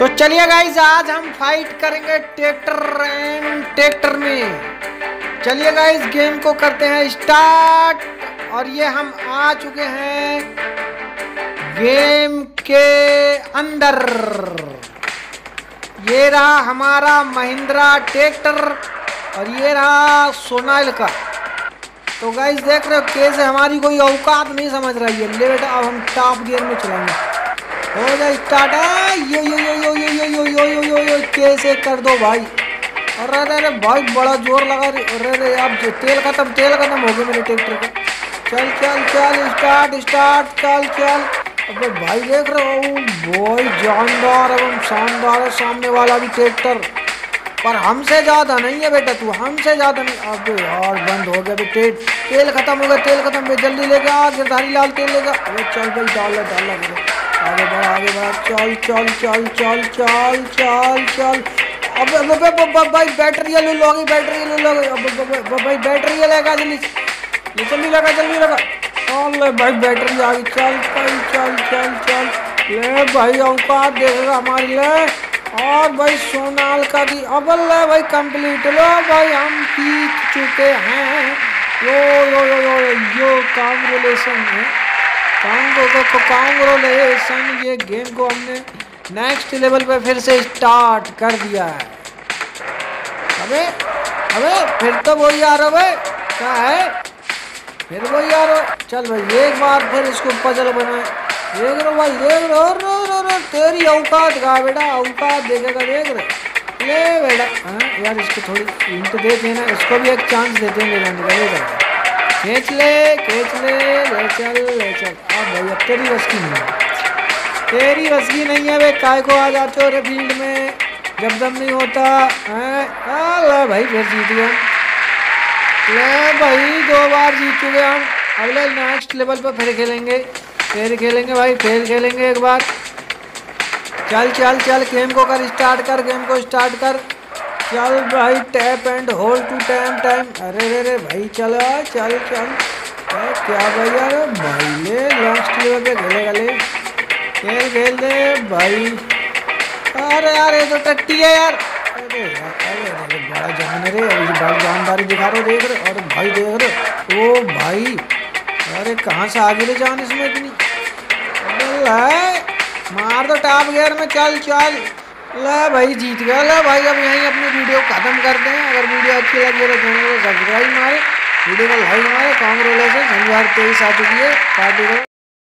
चलिए गाइज़ आज हम फाइट करेंगे ट्रैक्टर एंड ट्रैक्टर में। चलिए गाइस गेम को करते हैं स्टार्ट और ये हम आ चुके हैं गेम के अंदर। ये रहा हमारा महिंद्रा ट्रैक्टर और ये रहा सोनाइल का। तो गाइज़ देख रहे हो कैसे हमारी कोई औकात नहीं समझ रही है। ले बेटा, अब हम टॉप गियर में चलाएँगे हो जाए स्टार्ट यो yo yo yo yo yo yo yo yo यो कैसे कर दो भाई अरे अरे अरे भाई बड़ा ज़ोर लगा रही अरे अरे अब तेल खत्म तेल खत्म हो गया मेरे ट्रैक्टर का चल चल चल स्टार्ट स्टार्ट चल चल अबे भाई देख रहे हो भाई जानदार एवं शानदार है सामने वाला भी ट्रैक्टर पर हमसे ज़्यादा नहीं है बेटा तू हमसे ज़्यादा नहीं अब यार बंद हो गया बेटे तेल खत्म हो गया तेल खत्म हो गया जल्दी लेके आ गिरधारी लाल तेल लेगा अबे चल भाई डाल डाल आगे बढ़ आगे बढ़ चल चल चल चल चल चल चल। अब अब अब भाई बैटरी ले लो बैटरी ले लो अब भाई बैटरी लेगा जल्दी। जल्दी लगा जल्दी लगा। ले भाई, बैटरी आ गई। चल भाई चल चल चल। ले भाई, औकात देखेगा हमारी, ले। और भाई, सोनाल का भी। अब ले भाई कंप्लीट लो भाई, हम जीत चुके हैं। Yo yo yo yo yo congratulation है। कांगो को कांग्रेचुलेसन ये गेम को हमने नेक्स्ट लेवल पे फिर से स्टार्ट कर दिया है। अबे अबे, फिर तो वही आ रहा है क्या है? फिर वही आ रहा चल भाई, एक बार फिर इसको पजल बनाए। देख रहे भाई, देख रहे रो रो रो तेरी औकात का बेटा, औकात देखेगा, देख रहे ले बेटा हाँ यार इसको थोड़ी हिंट देते ना इसको भी एक चांस देते हैं ले जाने का ले खींच ले खींच ले ले। चल चल। अब भाई, अब तेरी बस की नहीं तेरी बस की नहीं है वे काय को आ जाते हो रे फ़ील्ड में? जब दम नहीं होता, है? ले भाई, फिर जीत गए ले भाई, दो बार जीत चुके हम। अगले नेक्स्ट लेवल पर फिर खेलेंगे। फिर खेलेंगे भाई, फिर खेलेंगे एक बार। चल चल चल गेम को कर स्टार्ट कर गेम को स्टार्ट कर। चल भाई tap and hold to time time अरे रे रे भाई, चल चल चल। क्या भाई यार भाई ले लास्ट लेवल पे खेलेगा ले खेल खेल दे, भाई। अरे यार, ये तो टट्टी है यार। अरे अरे अरे बड़ा जान रे अभी बड़ा जानदारी दिखा रहे देख रहे और भाई, देख रहे ओ भाई, अरे कहाँ से आ गई जान इसमें इतनी? मार दो टॉप गियर में, चल चल। ला भाई, जीत गया। ला भाई, अब यहीं अपनी वीडियो खत्म करते हैं। अगर वीडियो अच्छी लगी तो चैनल को सब्सक्राइब मारे। वीडियो को लाइक मारे कांग्रेस से संजवार तेईस आ चुकी है पार्टी को